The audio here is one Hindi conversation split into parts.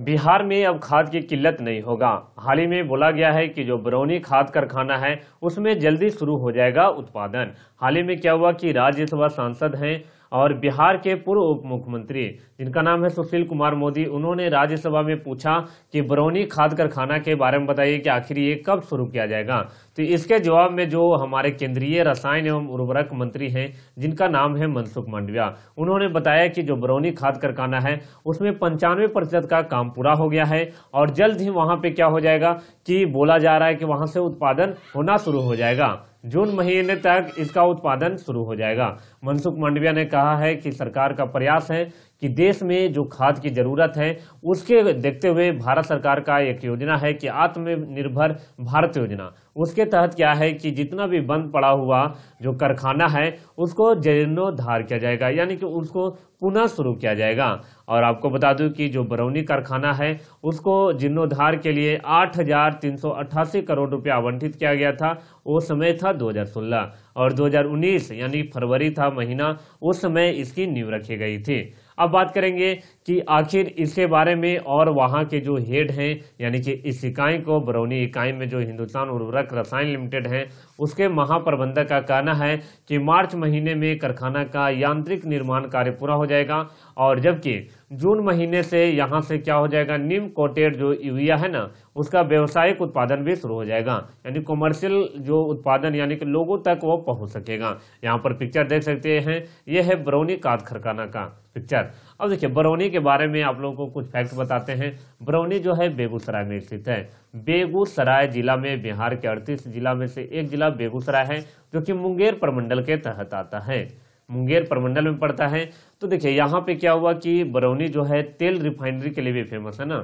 बिहार में अब खाद की किल्लत नहीं होगा। हाल ही में बोला गया है कि जो बरौनी खाद कारखाना है, उसमें जल्दी शुरू हो जाएगा उत्पादन। हाल ही में क्या हुआ कि राज्यसभा सांसद हैं और बिहार के पूर्व उप मुख्यमंत्री, जिनका नाम है सुशील कुमार मोदी, उन्होंने राज्यसभा में पूछा कि बरौनी खाद कारखाना के बारे में बताइए कि आखिर ये कब शुरू किया जाएगा। तो इसके जवाब में जो हमारे केंद्रीय रसायन एवं उर्वरक मंत्री हैं, जिनका नाम है मनसुख मांडविया, उन्होंने बताया कि जो बरौनी खाद कारखाना है, उसमें पंचानवे प्रतिशत का काम पूरा हो गया है और जल्द ही वहाँ पे क्या हो जाएगा कि बोला जा रहा है कि वहाँ से उत्पादन होना शुरू हो जाएगा। जून महीने तक इसका उत्पादन शुरू हो जाएगा। मनसुख मांडविया ने कहा है कि सरकार का प्रयास है कि देश में जो खाद की ज़रूरत है, उसके देखते हुए भारत सरकार का एक योजना है कि आत्मनिर्भर भारत योजना। उसके तहत क्या है कि जितना भी बंद पड़ा हुआ जो कारखाना है, उसको जीर्णोद्धार किया जाएगा, यानी कि उसको पुनः शुरू किया जाएगा। और आपको बता दूँ कि जो बरौनी कारखाना है, उसको जीर्णोद्धार के लिए आठ हज़ार तीन सौ अट्ठासी करोड़ रुपया आवंटित किया गया था वो समय था 2016 और 2019 यानी फरवरी था महीना, उस समय इसकी नींव रखी गई थी। अब बात करेंगे कि आखिर इसके बारे में और वहाँ के जो हेड हैं, यानी कि इस इकाई को, बरौनी इकाई में जो हिंदुस्तान उर्वरक रसायन लिमिटेड है, उसके महाप्रबंधक का कहना है कि मार्च महीने में कारखाना का यांत्रिक निर्माण कार्य पूरा हो जाएगा और जबकि जून महीने से यहाँ से क्या हो जाएगा? निम कोटेड जो यूरिया है ना, उसका व्यवसायिक उत्पादन भी शुरू हो जाएगा। यानी कॉमर्शियल जो उत्पादन, यानी कि लोगों तक वो पहुँच सकेगा। यहाँ पर पिक्चर देख सकते हैं। ये है बरौनी काद खरकाना का पिक्चर अब देखिए, बरौनी के बारे में आप लोगों को कुछ फैक्ट बताते हैं। बरौनी जो है बेगूसराय में स्थित है। बेगूसराय जिला में, बिहार के अड़तीस जिला में से एक जिला बेगूसराय है, जो कि मुंगेर प्रमंडल के तहत आता है। मुंगेर प्रमंडल में पड़ता है। तो देखिए, यहाँ पे क्या हुआ कि बरौनी जो है, तेल रिफाइनरी के लिए भी फ़ेमस है ना?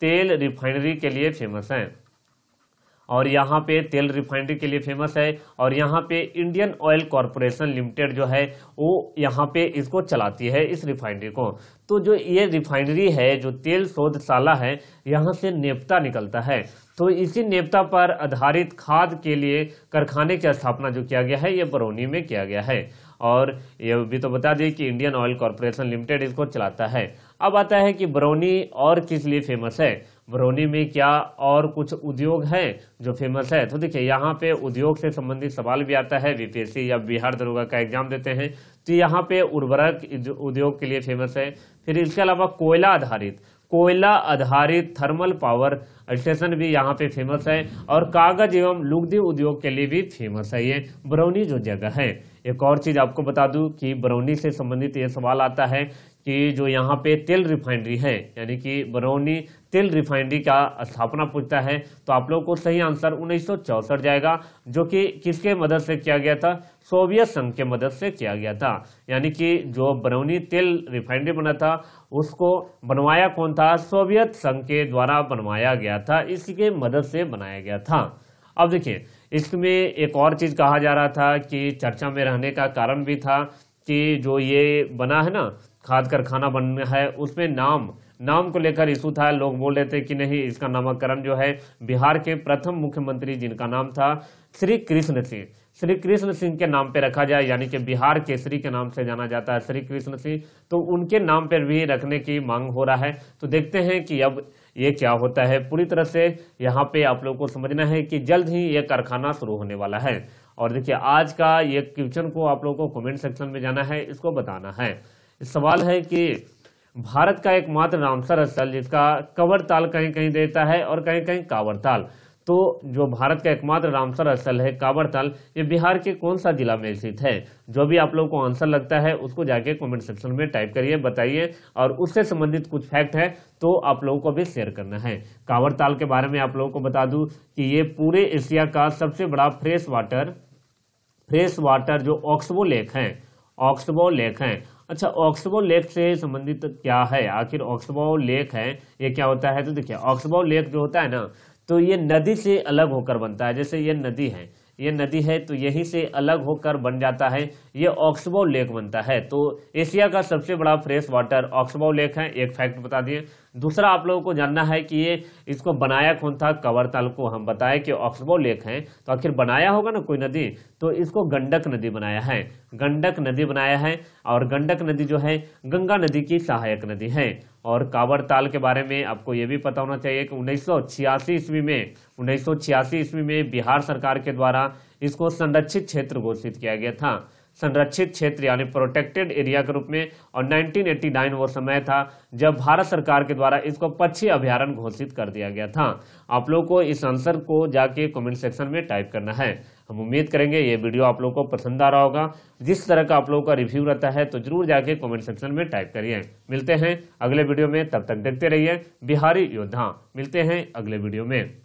तेल रिफाइनरी के लिए फ़ेमस है। और यहाँ पे तेल रिफाइनरी के लिए फ़ेमस है। और यहाँ पे इंडियन ऑयल कॉरपोरेशन लिमिटेड जो है, वो यहाँ पे इसको चलाती है, इस रिफाइनरी को। तो जो ये रिफाइनरी है, जो तेल शोधशाला है, यहाँ से नेपता निकलता है। तो इसी नेपता पर आधारित खाद के लिए कारखाने की स्थापना जो किया गया है, ये बरौनी में किया गया है। और ये भी तो बता दें कि इंडियन ऑयल कॉरपोरेशन लिमिटेड इसको चलाता है। अब आता है कि बरौनी और किस लिए फ़ेमस है? बरौनी में क्या और कुछ उद्योग है जो फ़ेमस है? तो देखिए, यहाँ पे उद्योग से संबंधित सवाल भी आता है। बीपीएससी या बिहार दरोगा का एग्ज़ाम देते हैं। तो यहाँ पे उर्वरक उद्योग के लिए फ़ेमस है। फिर इसके अलावा कोयला आधारित। कोयला आधारित थर्मल पावर स्टेशन भी यहाँ पे फ़ेमस है और कागज़ एवं लुगदी उद्योग के लिए भी फ़ेमस है। ये बरौनी जो जगह है। एक और चीज़ आपको बता दूँ कि बरौनी से संबंधित ये सवाल आता है कि जो यहाँ पे तेल रिफाइनरी है, यानी कि बरौनी तेल रिफाइनरी का स्थापना पूछता है तो आप लोगों को सही आंसर उन्नीस जाएगा, जो कि किसके मदद से किया गया था? सोवियत संघ के मदद से किया गया था। यानी कि जो बरौनी तेल रिफाइनरी बना था, उसको बनवाया कौन था? सोवियत संघ के द्वारा बनवाया गया था, इसके मदद से बनाया गया था। अब देखिए, इसमें एक और चीज़ कहा जा रहा था कि चर्चा में रहने का कारण भी था कि जो ये बना है ना खाद कारखाना बनना है, उसमें नाम नाम को लेकर इशू था। लोग बोल रहे थे कि नहीं, इसका नामकरण जो है, बिहार के प्रथम मुख्यमंत्री जिनका नाम था, श्री कृष्ण सिंह। श्री कृष्ण सिंह के नाम पे रखा जाए, यानी कि बिहार केसरी के नाम से जाना जाता है श्री कृष्ण सिंह तो उनके नाम पर भी रखने की मांग हो रहा है। तो देखते हैं कि अब ये क्या होता है। पूरी तरह से यहाँ पे आप लोग को समझना है कि जल्द ही ये कारखाना शुरू होने वाला है। और देखिए, आज का ये क्वेश्चन को आप लोगों को कमेंट सेक्शन में जाना है, इसको बताना है। सवाल है कि भारत का एकमात्र रामसर स्थल, जिसका कवर ताल कहीं कहीं देता है और कहीं कहीं कावर ताल। तो जो भारत का एकमात्र रामसर स्थल है कावरताल ये बिहार के कौन सा जिला में स्थित है? जो भी आप लोगों को आंसर लगता है, उसको जाके कमेंट सेक्शन में टाइप करिए, बताइए, और उससे संबंधित कुछ फैक्ट है तो आप लोगों को भी शेयर करना है। कावरताल के बारे में आप लोगों को बता दूँ कि ये पूरे एशिया का सबसे बड़ा फ्रेश वाटर फ्रेश वाटर जो ऑक्सबो लेक है ऑक्सबो लेक है अच्छा ऑक्सबो लेक से संबंधित क्या है? आखिर ऑक्सबो लेक है, ये क्या होता है? तो देखिए ऑक्सबो लेक जो होता है ना तो ये नदी से अलग होकर बनता है। जैसे ये नदी है, ये नदी है तो यहीं से अलग होकर बन जाता है। ये ऑक्सबो लेक बनता है। तो एशिया का सबसे बड़ा फ्रेश वाटर ऑक्सबो लेक है, एक फैक्ट बता दिए। दूसरा आप लोगों को जानना है कि ये इसको बनाया कौन था? कवरताल को हम बताएँ कि ऑक्सबो लेक है। तो आखिर बनाया होगा ना कोई नदी? तो इसको गंडक नदी बनाया है। गंडक नदी बनाया है और गंडक नदी जो है, गंगा नदी की सहायक नदी है। और कांवर ताल के बारे में आपको ये भी पता होना चाहिए कि उन्नीस सौ छियासी ईस्वी में, उन्नीस सौ छियासी ईस्वी में बिहार सरकार के द्वारा इसको संरक्षित क्षेत्र घोषित किया गया था। संरक्षित क्षेत्र यानी प्रोटेक्टेड एरिया के रूप में और 1989 वो समय था जब भारत सरकार के द्वारा इसको पक्षी अभ्यारण्य घोषित कर दिया गया था। आप लोग को इस आंसर को जाके कमेंट सेक्शन में टाइप करना है। हम उम्मीद करेंगे ये वीडियो आप लोग को पसंद आ रहा होगा। जिस तरह का आप लोगों का रिव्यू रहता है तो ज़रूर जाके कमेंट सेक्शन में टाइप करिए। मिलते हैं अगले वीडियो में, तब तक देखते रहिए बिहारी योद्धा। मिलते हैं अगले वीडियो में।